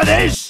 for this?